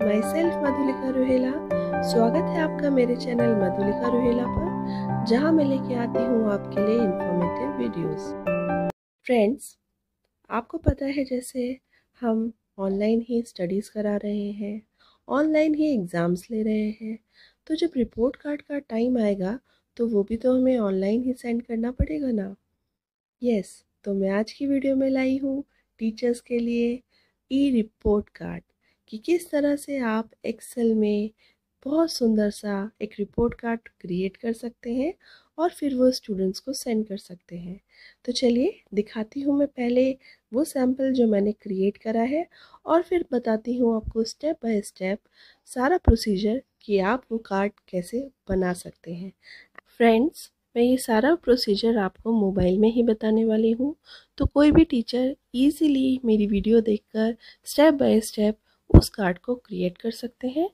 My self Madhulika Rohela स्वागत है आपका मेरे चैनल मधुलिका रोहेला पर जहाँ मैं लेके आती हूँ आपके लिए इंफॉर्मेटिव वीडियोस फ्रेंड्स आपको पता है जैसे हम ऑनलाइन ही स्टडीज़ करा रहे हैं ऑनलाइन ही एग्ज़ाम्स ले रहे हैं तो जब रिपोर्ट कार्ड का टाइम आएगा तो वो भी तो हमें ऑनलाइन ही सेंड करना पड़ेगा ना यस तो मैं आज की वीडियो में लाई हूँ टीचर्स के लिए ई रिपोर्ट कार्ड कि किस तरह से आप एक्सेल में बहुत सुंदर सा एक रिपोर्ट कार्ड क्रिएट कर सकते हैं और फिर वो स्टूडेंट्स को सेंड कर सकते हैं। तो चलिए, दिखाती हूँ मैं पहले वो सैंपल जो मैंने क्रिएट करा है और फिर बताती हूँ आपको स्टेप बाय स्टेप सारा प्रोसीजर कि आप वो कार्ड कैसे बना सकते हैं। फ्रेंड्स मैं ये सारा प्रोसीजर आपको मोबाइल में ही बताने वाली हूँ। तो कोई भी टीचर इजीली मेरी वीडियो देखकर स्टेप बाय स्टेप उस कार्ड को क्रिएट कर सकते हैं।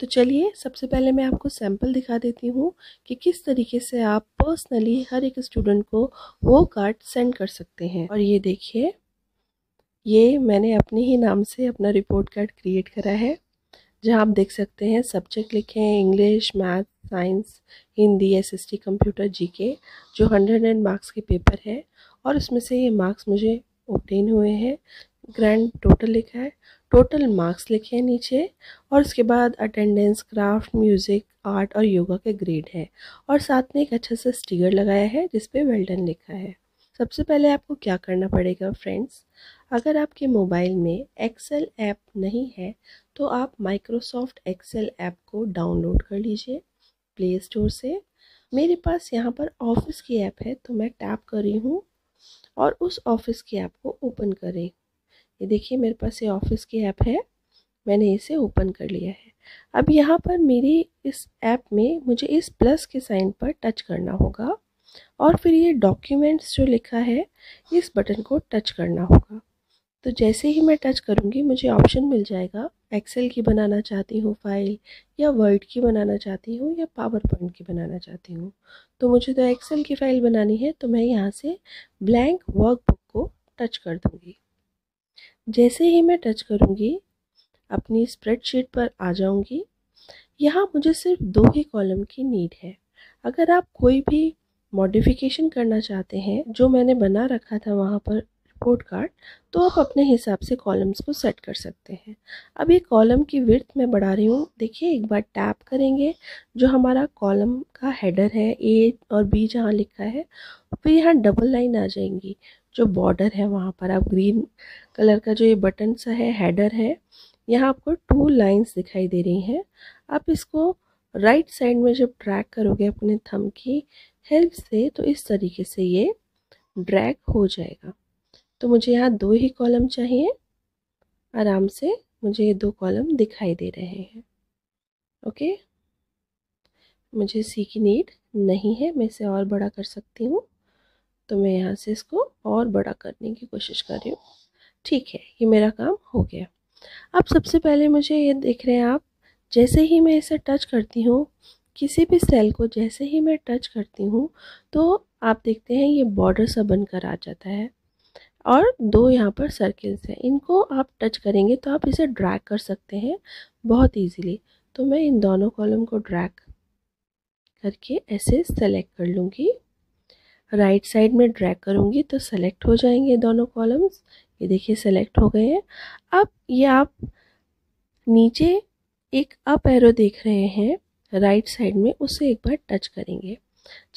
तो चलिए, सबसे पहले मैं आपको सैंपल दिखा देती हूँ कि किस तरीके से आप पर्सनली हर एक स्टूडेंट को वो कार्ड सेंड कर सकते हैं। और ये देखिए, ये मैंने अपने ही नाम से अपना रिपोर्ट कार्ड क्रिएट करा है, जहाँ आप देख सकते हैं सब्जेक्ट लिखे हैं English math science Hindi S S T computer G K जो हंड्रेड एंड मार्क्स के पेपर है। और उसमें से ये मार्क्स मुझे ओबटेन हुए हैं। ग्रैंड टोटल लिखा है। टोटल मार्क्स लिखे हैं नीचे और उसके बाद अटेंडेंस क्राफ्ट म्यूज़िक आर्ट और योगा के ग्रेड है। और साथ में एक अच्छा सा स्टिकर लगाया है जिस पे वेल्डन लिखा है। सबसे पहले आपको क्या करना पड़ेगा फ्रेंड्स अगर आपके मोबाइल में एक्सेल ऐप नहीं है तो आप माइक्रोसॉफ्ट एक्सेल ऐप को डाउनलोड कर लीजिए प्ले स्टोर से। मेरे पास यहाँ पर ऑफ़िस की ऐप है तो मैं टैप कर रही हूँ और उस ऑफ़िस की ऐप को ओपन करें। ये देखिए मेरे पास ये ऑफ़िस की ऐप है। मैंने इसे ओपन कर लिया है। अब यहाँ पर मेरी इस ऐप में मुझे इस प्लस के साइन पर टच करना होगा और फिर ये डॉक्यूमेंट्स जो लिखा है, इस बटन को टच करना होगा। तो जैसे ही मैं टच करूँगी, मुझे ऑप्शन मिल जाएगा। एक्सेल की बनाना चाहती हूँ फ़ाइल या वर्ड की बनाना चाहती हूँ या पावर पॉइंट की बनाना चाहती हूँ। तो मुझे तो एक्सेल की फ़ाइल बनानी है तो मैं यहाँ से ब्लैंक वर्कबुक को टच कर दूँगी। जैसे ही मैं टच करूँगी, अपनी स्प्रेडशीट पर आ जाऊँगी, यहाँ मुझे सिर्फ़ दो ही कॉलम की नीड है। अगर आप कोई भी मॉडिफिकेशन करना चाहते हैं, जो मैंने बना रखा था वहाँ पर रिपोर्ट कार्ड तो आप अपने हिसाब से कॉलम्स को सेट कर सकते हैं। अब ये कॉलम की विर्थ मैं बढ़ा रही हूँ। देखिए, एक बार टैप करेंगे, जो हमारा कॉलम का हेडर है ए और बी जहाँ लिखा है, फिर यहाँ डबल लाइन आ जाएँगी। जो बॉर्डर है वहाँ पर, आप ग्रीन कलर का जो ये बटन सा है हेडर है, यहाँ आपको टू लाइंस दिखाई दे रही हैं। आप इसको राइट साइड में जब ड्रैग करोगे अपने थम की हेल्प से तो इस तरीके से ये ड्रैग हो जाएगा। तो मुझे यहाँ दो ही कॉलम चाहिए। आराम से मुझे ये दो कॉलम दिखाई दे रहे हैं। ओके मुझे सी की नीड नहीं है, मैं इसे और बड़ा कर सकती हूँ। तो मैं यहाँ से इसको और बड़ा करने की कोशिश कर रही हूँ। ठीक है, ये मेरा काम हो गया। अब सबसे पहले मुझे ये देख रहे हैं आप, जैसे ही मैं इसे टच करती हूँ, किसी भी सेल को जैसे ही मैं टच करती हूँ तो आप देखते हैं ये बॉर्डर सा बनकर आ जाता है। और दो यहाँ पर सर्किल्स हैं, इनको आप टच करेंगे तो आप इसे ड्रैग कर सकते हैं बहुत इजीली तो मैं इन दोनों कॉलम को ड्रैग करके ऐसे सेलेक्ट कर लूँगी। राइट साइड में ड्रैग करूँगी तो सेलेक्ट हो जाएँगे दोनों कॉलम्स। ये देखिए सेलेक्ट हो गए हैं। अब ये आप नीचे एक अप एरो देख रहे हैं, राइट साइड में, उसे एक बार टच करेंगे।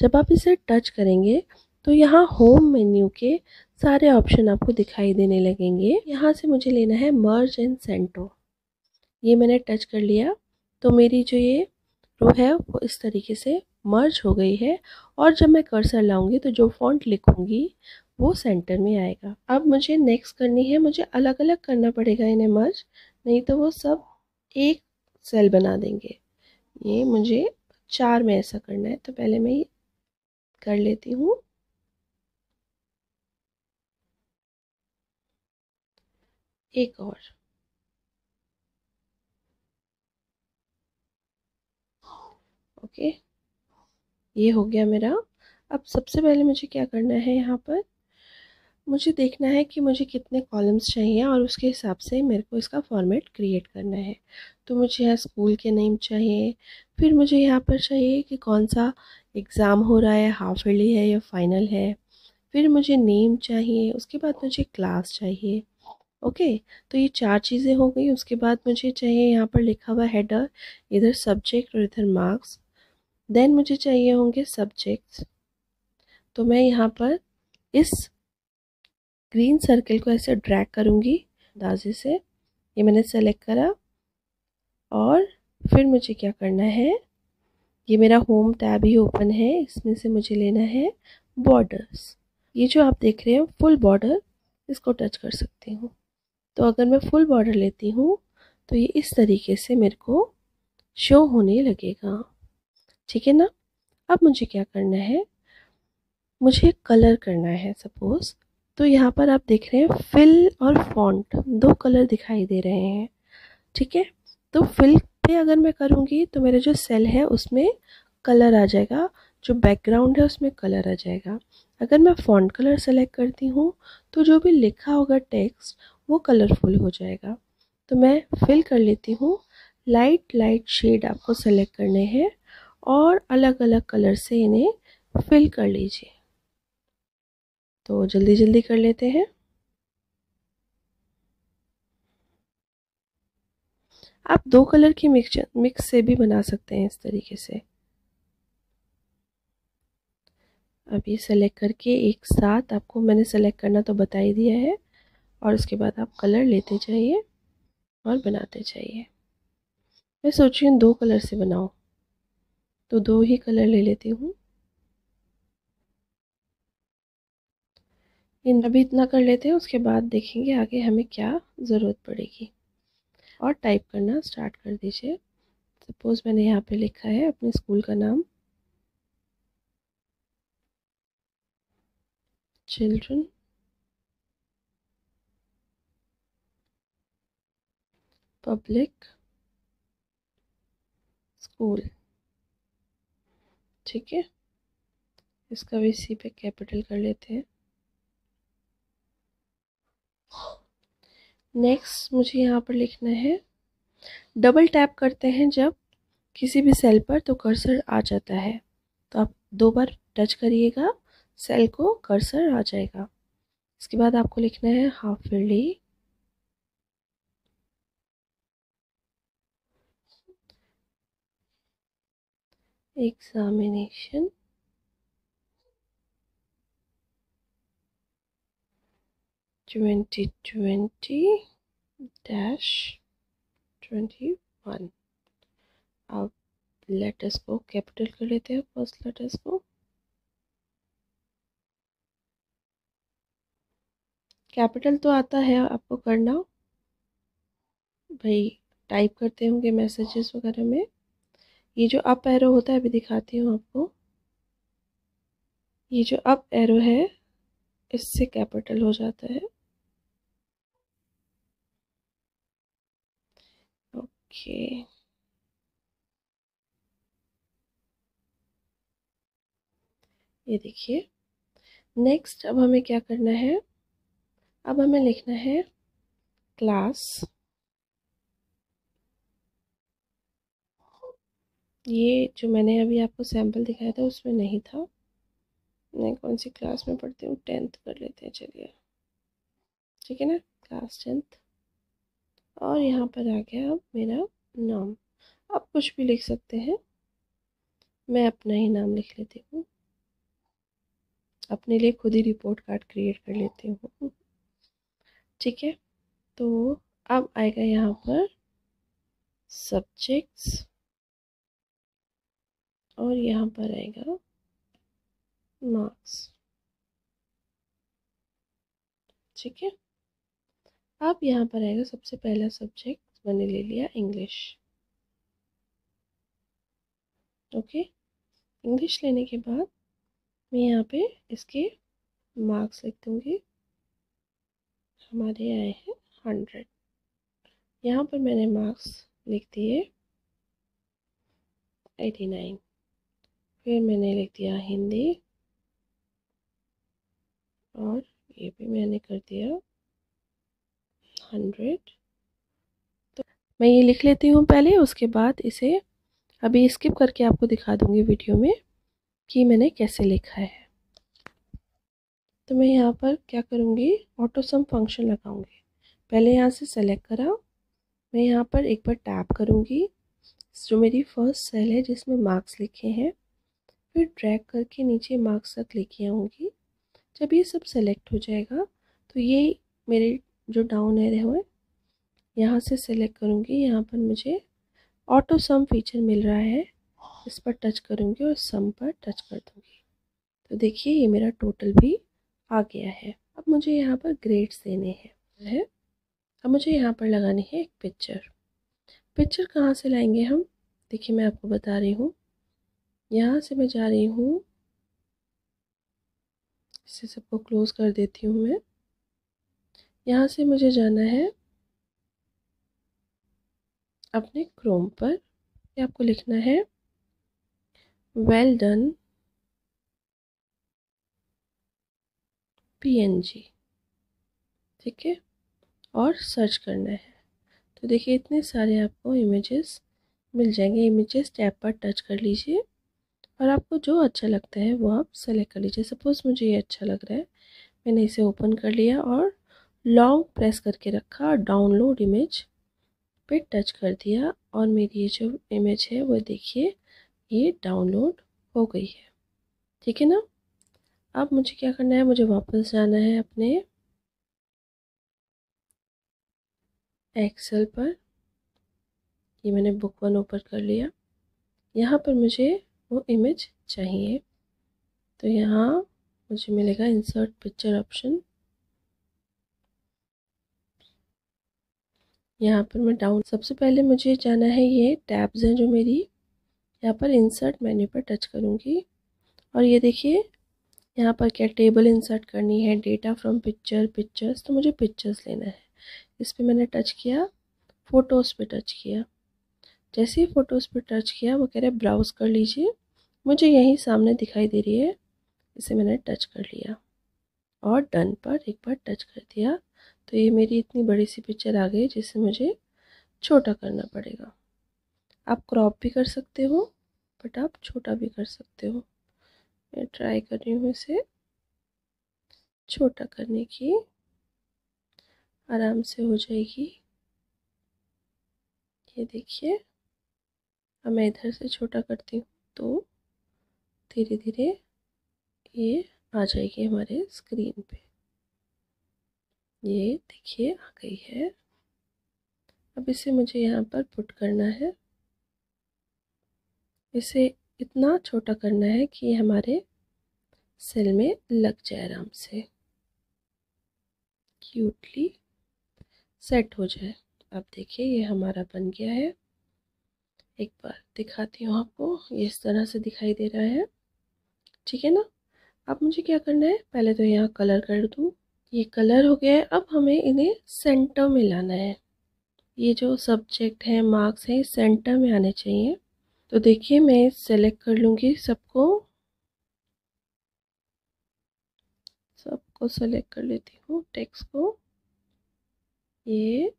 जब आप इसे टच करेंगे तो यहाँ होम मेन्यू के सारे ऑप्शन आपको दिखाई देने लगेंगे। यहाँ से मुझे लेना है मर्ज एंड सेंटो। ये मैंने टच कर लिया। तो मेरी जो ये रो है, वो इस तरीके से मर्ज हो गई है और जब मैं कर्सर लाऊँगी तो जो फॉन्ट लिखूँगी, वो सेंटर में आएगा। अब मुझे नेक्स्ट करनी है, मुझे अलग अलग करना पड़ेगा इन्हें मर्ज नहीं तो वो सब एक सेल बना देंगे। ये मुझे चार में ऐसा करना है तो पहले मैं ये कर लेती हूँ। एक और। ओके। ये हो गया मेरा। अब सबसे पहले मुझे क्या करना है यहाँ पर? मुझे देखना है कि मुझे कितने कॉलम्स चाहिए और उसके हिसाब से मेरे को इसका फॉर्मेट क्रिएट करना है। तो मुझे यहाँ स्कूल के नेम चाहिए, फिर मुझे यहाँ पर चाहिए कि कौन सा एग्ज़ाम हो रहा है हाफ़ ईयरली है या फाइनल है। फिर मुझे नेम चाहिए, उसके बाद मुझे क्लास चाहिए। ओके तो ये चार चीज़ें हो गई, उसके बाद मुझे चाहिए यहाँ पर लिखा हुआ हेडर इधर सब्जेक्ट और इधर मार्क्स देन मुझे चाहिए होंगे सब्जेक्ट्स तो मैं यहाँ पर इस ग्रीन सर्कल को ऐसे ड्रैग करूँगी अंदाजे से. ये मैंने सेलेक्ट करा और फिर मुझे क्या करना है? ये मेरा होम टैब ही ओपन है. इसमें से मुझे लेना है बॉर्डर्स ये जो आप देख रहे हैं फुल बॉर्डर इसको टच कर सकती हूँ. तो अगर मैं फुल बॉर्डर लेती हूँ तो ये इस तरीके से मेरे को शो होने लगेगा. ठीक है ना? अब मुझे क्या करना है? मुझे कलर करना है सपोज़ तो यहाँ पर आप देख रहे हैं फिल और फॉन्ट दो कलर दिखाई दे रहे हैं, ठीक है? तो फिल पे अगर मैं करूँगी तो मेरा जो सेल है उसमें कलर आ जाएगा, जो बैकग्राउंड है उसमें कलर आ जाएगा। अगर मैं फॉन्ट कलर सेलेक्ट करती हूँ तो जो भी लिखा होगा टेक्स्ट वो कलरफुल हो जाएगा। तो मैं फिल कर लेती हूँ। लाइट लाइट शेड आपको सेलेक्ट करने हैं। और अलग अलग कलर से इन्हें फिल कर लीजिए। तो जल्दी जल्दी कर लेते हैं। आप दो कलर की मिक्स मिक्स से भी बना सकते हैं इस तरीके से। अब ये सेलेक्ट करके एक साथ आपको मैंने सेलेक्ट करना तो बता ही दिया है और उसके बाद आप कलर लेते जाइए और बनाते जाइए। मैं सोच रही हूँ दो कलर से बनाऊँ। तो दो ही कलर ले लेती हूँ। इन अभी इतना कर लेते हैं, उसके बाद देखेंगे आगे हमें क्या ज़रूरत पड़ेगी। और टाइप करना स्टार्ट कर दीजिए। सपोज़ मैंने यहाँ पे लिखा है अपने स्कूल का नाम। चिल्ड्रन पब्लिक स्कूल ठीक है? इसका भी सी पे कैपिटल कर लेते हैं। नेक्स्ट मुझे यहाँ पर लिखना है। डबल टैप करते हैं जब किसी भी सेल पर तो कर्सर आ जाता है। तो आप दो बार टच करिएगा सेल को कर्सर आ जाएगा। इसके बाद आपको लिखना है half yearly examination twenty twenty dash twenty one अब लेटर्स को कैपिटल कर लेते हैं फ़र्स्ट लेटर्स को कैपिटल तो आता है आपको करना। भाई टाइप करते होंगे मैसेजेस वगैरह में। ये जो अप एरो होता है, अभी दिखाती हूँ आपको। ये जो अप एरो है, इससे कैपिटल हो जाता है। ओके ये देखिए। नेक्स्ट अब हमें क्या करना है? अब हमें लिखना है क्लास ये जो मैंने अभी आपको सैंपल दिखाया था, उसमें नहीं था। मैं कौन सी क्लास में पढ़ती हूँ? टेंथ कर लेते हैं, चलिए। ठीक है ना? क्लास टेंथ और यहाँ पर आ गया अब मेरा नाम। आप कुछ भी लिख सकते हैं। मैं अपना ही नाम लिख लेती हूँ। अपने लिए खुद ही रिपोर्ट कार्ड क्रिएट कर लेती हूँ। ठीक है? तो अब आएगा यहाँ पर सब्जेक्ट्स और यहाँ पर आएगा मार्क्स ठीक है? अब यहाँ पर आएगा सबसे पहला सब्जेक्ट मैंने ले लिया इंग्लिश ओके इंग्लिश लेने के बाद मैं यहाँ पे इसके मार्क्स लिख दूँगी। हमारे आए हैं हंड्रेड यहाँ पर मैंने मार्क्स लिख दिए एटी नाइन फिर मैंने लिख दिया हिंदी। और ये भी मैंने कर दिया हंड्रेड। तो मैं ये लिख लेती हूँ पहले, उसके बाद इसे अभी स्किप करके आपको दिखा दूँगी वीडियो में कि मैंने कैसे लिखा है। तो मैं यहाँ पर क्या करूँगी? ऑटो सम फ़ंक्शन लगाऊँगी। पहले यहाँ से सेलेक्ट करा। मैं यहाँ पर एक बार टैप करूँगी। जो मेरी फ़र्स्ट सेल है जिसमें मार्क्स लिखे हैं फिर ड्रैग करके नीचे मार्क्स तक लेके आऊँगी। जब ये सब सेलेक्ट हो जाएगा तो ये मेरे जो डाउन एरो है, यहाँ से सेलेक्ट करूँगी। यहाँ पर मुझे ऑटो सम फीचर मिल रहा है, इस पर टच करूँगी और सम पर टच कर दूँगी। तो देखिए, ये मेरा टोटल भी आ गया है। अब मुझे यहाँ पर ग्रेड्स देने हैं है? अब मुझे यहाँ पर लगानी है एक पिक्चर पिक्चर कहाँ से लाएँगे हम? देखिए, मैं आपको बता रही हूँ। यहाँ से मैं जा रही हूँ। इसे सबको क्लोज कर देती हूँ मैं। यहाँ से मुझे जाना है अपने क्रोम पर। आपको लिखना है वेल डन पीएनजी ठीक है? और सर्च करना है। तो देखिए, इतने सारे आपको इमेजेस मिल जाएँगे। इमेजेस टैब पर टच कर लीजिए। और आपको जो अच्छा लगता है वो आप सेलेक्ट कर लीजिए। सपोज़ मुझे ये अच्छा लग रहा है। मैंने इसे ओपन कर लिया और लॉन्ग प्रेस करके रखा और डाउनलोड इमेज पे टच कर दिया और मेरी ये जो इमेज है वो देखिए, ये डाउनलोड हो गई है। ठीक है ना? अब मुझे क्या करना है? मुझे वापस जाना है अपने एक्सेल पर। ये मैंने बुक वन ओपन कर लिया। यहाँ पर मुझे वो इमेज चाहिए। तो यहाँ मुझे मिलेगा इंसर्ट पिक्चर ऑप्शन यहाँ पर मैं डाउन सबसे पहले मुझे जाना है ये टैब्स हैं जो मेरी। यहाँ पर इंसर्ट मेन्यू पर टच करूँगी। और ये देखिए, यहाँ पर क्या टेबल इंसर्ट करनी है डेटा फ्रॉम पिक्चर पिक्चर्स तो मुझे पिक्चर्स लेना है। इस पर मैंने टच किया फ़ोटोज़ पे टच किया। जैसे ही फ़ोटोज़ पे टच किया, वो कह रहे ब्राउज़ कर लीजिए। मुझे यहीं सामने दिखाई दे रही है। इसे मैंने टच कर लिया और डन पर एक बार टच कर दिया। तो ये मेरी इतनी बड़ी सी पिक्चर आ गई जिसे मुझे छोटा करना पड़ेगा। आप क्रॉप भी कर सकते हो बट आप छोटा भी कर सकते हो। मैं ट्राई कर रही हूँ इसे छोटा करने की। आराम से हो जाएगी। ये देखिए, अब मैं इधर से छोटा करती हूँ तो धीरे धीरे ये आ जाएगी हमारे स्क्रीन पे। ये देखिए, आ गई है। अब इसे मुझे यहाँ पर पुट करना है। इसे इतना छोटा करना है कि हमारे सेल में लग जाए आराम से। क्यूटली सेट हो जाए। अब देखिए, ये हमारा बन गया है। एक बार दिखाती हूँ आपको। ये इस तरह से दिखाई दे रहा है। ठीक है ना? अब मुझे क्या करना है? पहले तो यहाँ कलर कर दूँ। ये कलर हो गया है। अब हमें इन्हें सेंटर में लाना है। ये जो सब्जेक्ट है मार्क्स हैं सेंटर में आने चाहिए। तो देखिए, मैं सेलेक्ट कर लूँगी सबको। सबको सेलेक्ट कर लेती हूँ टेक्स्ट को। ये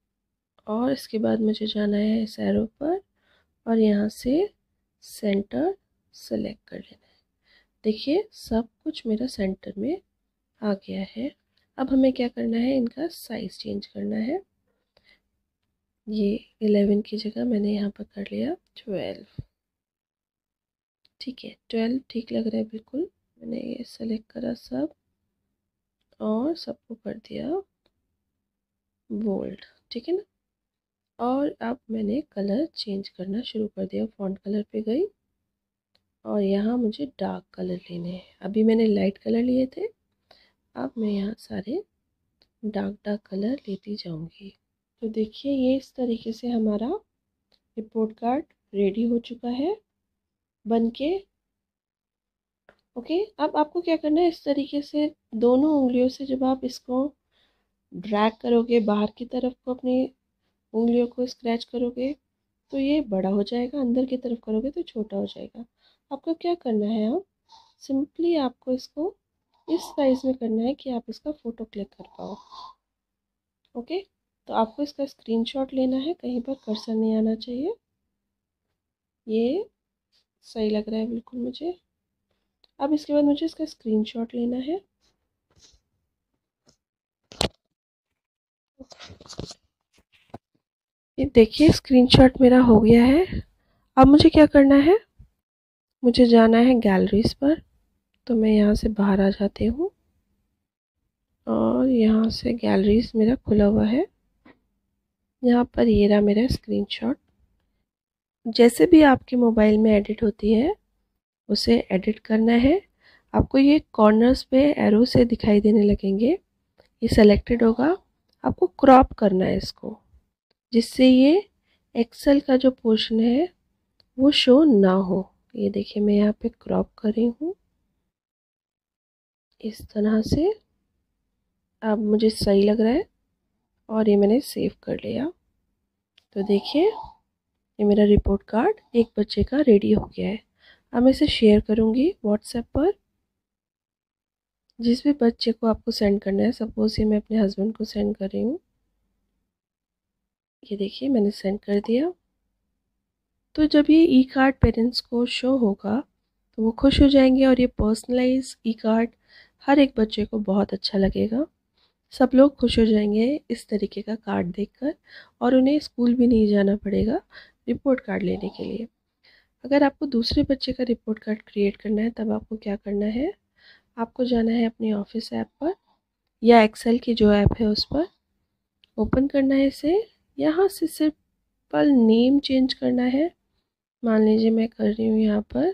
और इसके बाद मुझे जाना है इस एरो पर और यहाँ से सेंटर सेलेक्ट कर लेना देखिए, सब कुछ मेरा सेंटर में आ गया है। अब हमें क्या करना है? इनका साइज़ चेंज करना है। ये इलेवन की जगह मैंने यहाँ पर कर लिया ट्वेल्व ठीक है ट्वेल्व ठीक लग रहा है बिल्कुल। मैंने ये सेलेक्ट करा सब और सबको कर दिया बोल्ड ठीक है ना? और अब मैंने कलर चेंज करना शुरू कर दिया। फॉन्ट कलर पे गई। और यहाँ मुझे डार्क कलर लेने हैं। अभी मैंने लाइट कलर लिए थे, अब मैं यहाँ सारे डार्क डार्क कलर लेती जाऊँगी। तो देखिए, ये इस तरीके से हमारा रिपोर्ट कार्ड रेडी हो चुका है बन के ओके अब आपको क्या करना है, इस तरीके से दोनों उंगलियों से जब आप इसको ड्रैग करोगे, बाहर की तरफ़ को अपनी उंगलियों को स्क्रैच करोगे तो ये बड़ा हो जाएगा, अंदर की तरफ़ करोगे तो छोटा हो जाएगा। आपको क्या करना है अब सिंपली आपको इसको इस साइज़ में करना है कि आप इसका फ़ोटो क्लिक कर पाओ। ओके तो आपको इसका स्क्रीनशॉट लेना है, कहीं पर कर्सर नहीं आना चाहिए। ये सही लग रहा है बिल्कुल मुझे। अब इसके बाद मुझे इसका स्क्रीनशॉट लेना है। ये देखिए स्क्रीनशॉट मेरा हो गया है। अब मुझे क्या करना है? मुझे जाना है गैलरीज पर। तो मैं यहाँ से बाहर आ जाती हूँ। और यहाँ से गैलरीज मेरा खुला हुआ है। यहाँ पर ये रहा मेरा स्क्रीनशॉट जैसे भी आपके मोबाइल में एडिट होती है, उसे एडिट करना है। आपको ये कॉर्नर्स पे एरो से दिखाई देने लगेंगे। ये सेलेक्टेड होगा। आपको क्रॉप करना है इसको। जिससे ये एक्सेल का जो पोर्शन है, वो शो ना हो। ये देखिए, मैं यहाँ पे क्रॉप कर रही हूँ। इस तरह से अब मुझे सही लग रहा है और ये मैंने सेव कर लिया। तो देखिए, ये मेरा रिपोर्ट कार्ड एक बच्चे का रेडी हो गया है। अब मैं इसे शेयर करूँगी व्हाट्सएप पर। जिस भी बच्चे को आपको सेंड करना है सपोज़ ये मैं अपने हस्बैंड को सेंड कर रही हूँ। ये देखिए, मैंने सेंड कर दिया। तो जब ये ई कार्ड पेरेंट्स को शो होगा तो वो खुश हो जाएँगे और ये पर्सनलाइज ई कार्ड हर एक बच्चे को बहुत अच्छा लगेगा। सब लोग खुश हो जाएँगे इस तरीके का कार्ड देखकर और उन्हें स्कूल भी नहीं जाना पड़ेगा रिपोर्ट कार्ड लेने के लिए। अगर आपको दूसरे बच्चे का रिपोर्ट कार्ड क्रिएट करना है, तब आपको क्या करना है? आपको जाना है अपने ऑफ़िस ऐप पर या एक्सेल की जो ऐप है उस पर। ओपन करना है इसे। यहाँ से सिंपल नेम चेंज करना है। मान लीजिए मैं कर रही हूँ यहाँ पर,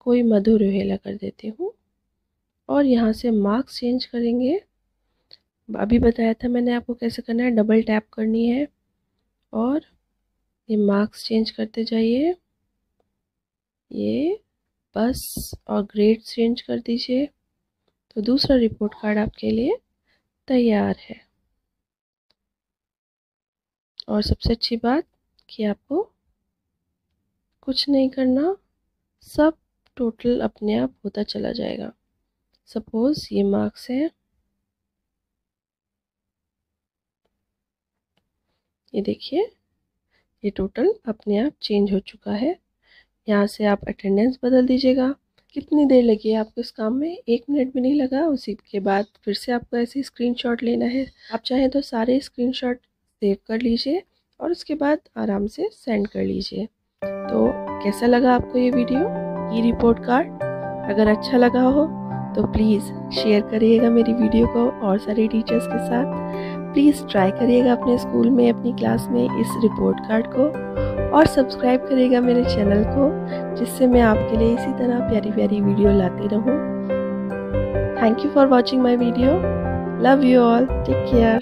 कोई मधु रोहेला कर देती हूँ। और यहाँ से मार्क्स चेंज करेंगे। अभी बताया था मैंने आपको कैसे करना है, डबल टैप करनी है। और ये मार्क्स चेंज करते जाइए। ये बस और ग्रेड चेंज कर दीजिए। तो दूसरा रिपोर्ट कार्ड आपके लिए तैयार है। और सबसे अच्छी बात कि आपको कुछ नहीं करना, सब टोटल अपने आप होता चला जाएगा। सपोज़ ये मार्क्स है। ये देखिए, ये टोटल अपने आप चेंज हो चुका है। यहाँ से आप अटेंडेंस बदल दीजिएगा। कितनी देर लगी है आपको इस काम में? एक मिनट भी नहीं लगा। उसी के बाद फिर से आपको ऐसे स्क्रीनशॉट लेना है। आप चाहें तो सारे स्क्रीनशॉट सेव कर लीजिए और उसके बाद आराम से सेंड कर लीजिए। तो कैसा लगा आपको ये वीडियो, ये रिपोर्ट कार्ड अगर अच्छा लगा हो तो प्लीज़ शेयर करिएगा मेरी वीडियो को और सारे टीचर्स के साथ। प्लीज़ ट्राई करिएगा अपने स्कूल में, अपनी क्लास में इस रिपोर्ट कार्ड को और सब्सक्राइब करिएगा मेरे चैनल को, जिससे मैं आपके लिए इसी तरह प्यारी प्यारी वीडियो लाती रहूँ। Thank you for watching my video love you all take care